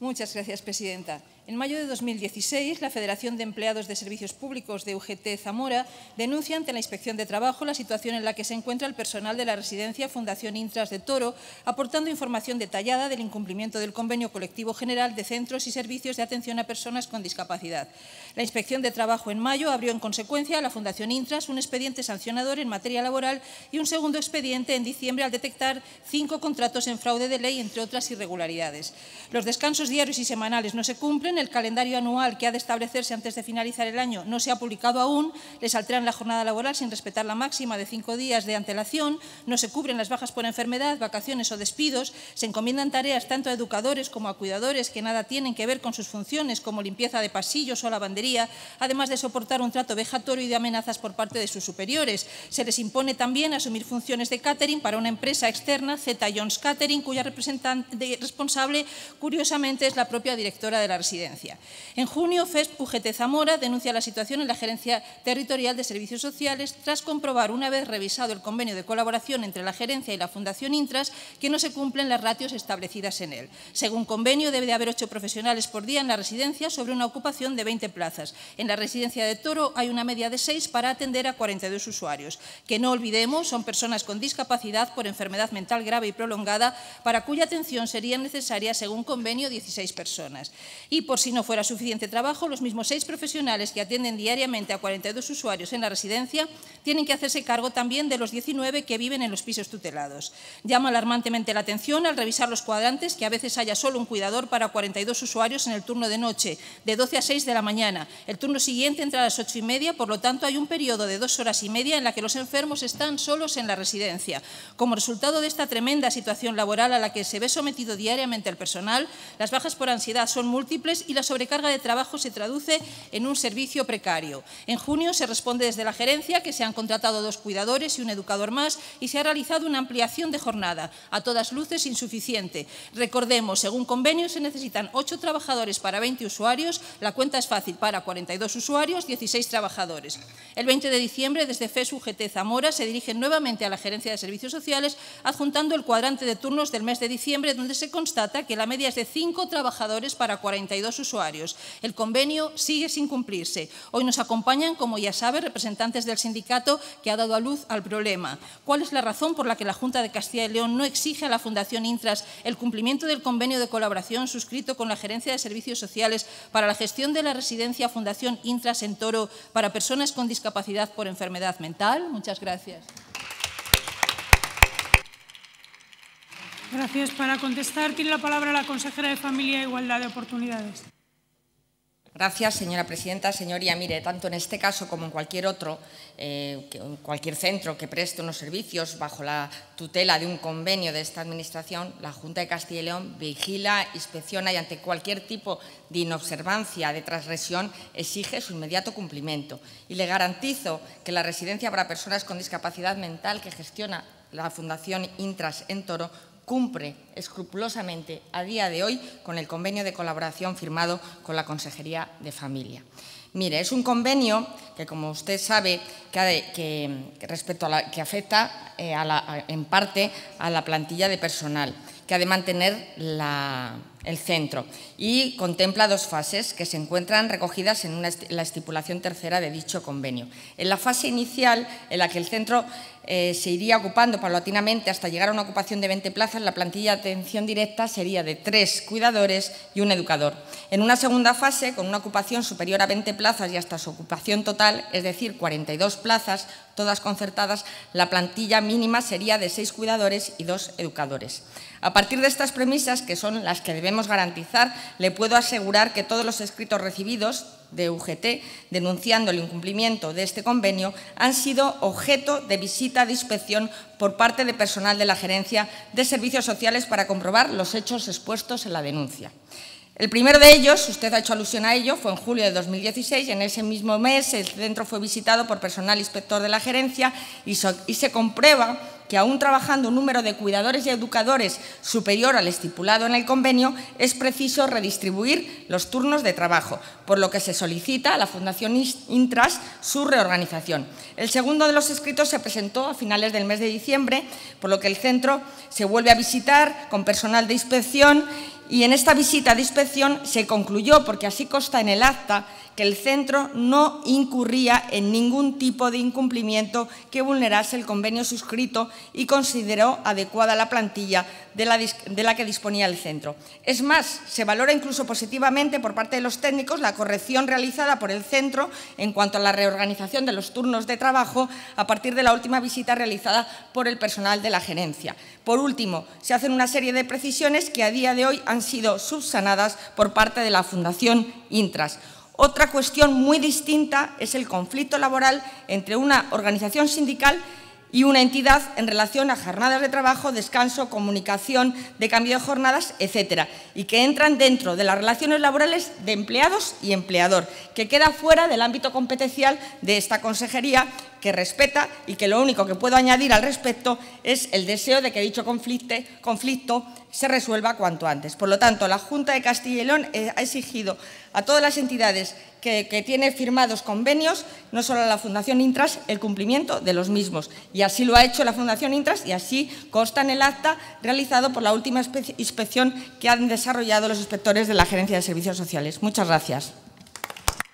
Muchas gracias, presidenta. En mayo de 2016, la Federación de Empleados de Servicios Públicos de UGT Zamora denuncia ante la Inspección de Trabajo la situación en la que se encuentra el personal de la residencia Fundación Intras de Toro, aportando información detallada del incumplimiento del Convenio Colectivo General de Centros y Servicios de Atención a Personas con Discapacidad. La Inspección de Trabajo en mayo abrió en consecuencia a la Fundación Intras un expediente sancionador en materia laboral y un segundo expediente en diciembre al detectar cinco contratos en fraude de ley, entre otras irregularidades. Los descansos diarios y semanales no se cumplen, el calendario anual que ha de establecerse antes de finalizar el año no se ha publicado aún, les alteran la jornada laboral sin respetar la máxima de cinco días de antelación, no se cubren las bajas por enfermedad, vacaciones o despidos, se encomiendan tareas tanto a educadores como a cuidadores que nada tienen que ver con sus funciones, como limpieza de pasillos o lavandería, además de soportar un trato vejatorio y de amenazas por parte de sus superiores. Se les impone también asumir funciones de catering para una empresa externa, Z Jones Catering, cuya responsable, curiosamente, es la propia directora de la residencia. En junio, FESP UGT Zamora denuncia la situación en la Gerencia Territorial de Servicios Sociales tras comprobar, una vez revisado el convenio de colaboración entre la Gerencia y la Fundación Intras, que no se cumplen las ratios establecidas en él. Según convenio, debe de haber ocho profesionales por día en la residencia sobre una ocupación de 20 plazas. En la residencia de Toro hay una media de seis para atender a 42 usuarios, que no olvidemos son personas con discapacidad por enfermedad mental grave y prolongada, para cuya atención serían necesarias, según convenio, 16 personas. Por si no fuera suficiente trabajo, los mismos seis profesionales que atienden diariamente a 42 usuarios en la residencia tienen que hacerse cargo también de los 19 que viven en los pisos tutelados. Llama alarmantemente la atención al revisar los cuadrantes que a veces haya solo un cuidador para 42 usuarios en el turno de noche, de 12 a 6 de la mañana. El turno siguiente entra a las 8 y media, por lo tanto hay un periodo de dos horas y media en la que los enfermos están solos en la residencia. Como resultado de esta tremenda situación laboral a la que se ve sometido diariamente el personal, las bajas por ansiedad son múltiples y la sobrecarga de trabajo se traduce en un servicio precario. En junio se responde desde la gerencia que se han contratado dos cuidadores y un educador más y se ha realizado una ampliación de jornada, a todas luces insuficiente. Recordemos, según convenio se necesitan ocho trabajadores para 20 usuarios, la cuenta es fácil para 42 usuarios, 16 trabajadores. El 20 de diciembre, desde FES UGT Zamora, se dirigen nuevamente a la Gerencia de Servicios Sociales adjuntando el cuadrante de turnos del mes de diciembre, donde se constata que la media es de cinco trabajadores para 42 usuarios. El convenio sigue sin cumplirse. Hoy nos acompañan, como ya sabe, representantes del sindicato que ha dado a luz al problema. ¿Cuál es la razón por la que la Junta de Castilla y León no exige a la Fundación Intras el cumplimiento del convenio de colaboración suscrito con la Gerencia de Servicios Sociales para la gestión de la residencia Fundación Intras en Toro para personas con discapacidad por enfermedad mental? Muchas gracias. Gracias. Para contestar tiene la palabra la consejera de Familia e Igualdad de Oportunidades. Gracias, señora presidenta. Señoría, mire, tanto en este caso como en cualquier otro, eh, en cualquier centro que preste unos servicios bajo la tutela de un convenio de esta Administración, la Junta de Castilla y León vigila, inspecciona y ante cualquier tipo de inobservancia, de transgresión, exige su inmediato cumplimiento. Y le garantizo que la residencia para personas con discapacidad mental que gestiona la Fundación Intras en Toro cumple escrupulosamente a día de hoy con el convenio de colaboración firmado con la Consejería de Familia. Mire, es un convenio que, como usted sabe, que, respecto a la, que afecta eh, en parte a la plantilla de personal, que ha de mantener el centro y contempla dos fases que se encuentran recogidas en la estipulación tercera de dicho convenio. En la fase inicial, en la que el centro eh, se iría ocupando paulatinamente hasta llegar a una ocupación de 20 plazas, la plantilla de atención directa sería de tres cuidadores y un educador. En una segunda fase, con una ocupación superior a 20 plazas y hasta su ocupación total, es decir, 42 plazas, todas concertadas, la plantilla mínima sería de seis cuidadores y dos educadores. A partir de estas premisas, que son las que debemos garantizar, le puedo asegurar que todos los escritos recibidos de UGT denunciando el incumplimiento de este convenio han sido objeto de visita de inspección por parte de personal de la Gerencia de Servicios Sociales para comprobar los hechos expuestos en la denuncia. El primero de ellos, usted ha hecho alusión a ello, fue en julio de 2016. En ese mismo mes el centro fue visitado por personal inspector de la gerencia y, se comprueba que aún trabajando un número de cuidadores y educadores superior al estipulado en el convenio, es preciso redistribuir los turnos de trabajo, por lo que se solicita a la Fundación Intras su reorganización. El segundo de los escritos se presentó a finales del mes de diciembre, por lo que el centro se vuelve a visitar con personal de inspección y en esta visita de inspección se concluyó, porque así consta en el acta, que el centro no incurría en ningún tipo de incumplimiento que vulnerase el convenio suscrito y consideró adecuada la plantilla de la, que disponía el centro. Es más, se valora incluso positivamente por parte de los técnicos la corrección realizada por el centro en cuanto a la reorganización de los turnos de trabajo a partir de la última visita realizada por el personal de la gerencia. Por último, se hacen una serie de precisiones que a día de hoy han sido subsanadas por parte de la Fundación Intras. Otra cuestión muy distinta es el conflicto laboral entre una organización sindical y una entidad en relación a jornadas de trabajo, descanso, comunicación, de cambio de jornadas, etcétera, y que entran dentro de las relaciones laborales de empleados y empleador, que queda fuera del ámbito competencial de esta consejería que respeta y que lo único que puedo añadir al respecto es el deseo de que dicho conflicto se resuelva cuanto antes. Por lo tanto, la Junta de Castilla y León ha exigido a todas las entidades que, tienen firmados convenios, no solo la Fundación Intras, el cumplimiento de los mismos. Y así lo ha hecho la Fundación Intras y así consta en el acta realizado por la última inspección que han desarrollado los inspectores de la Gerencia de Servicios Sociales. Muchas gracias.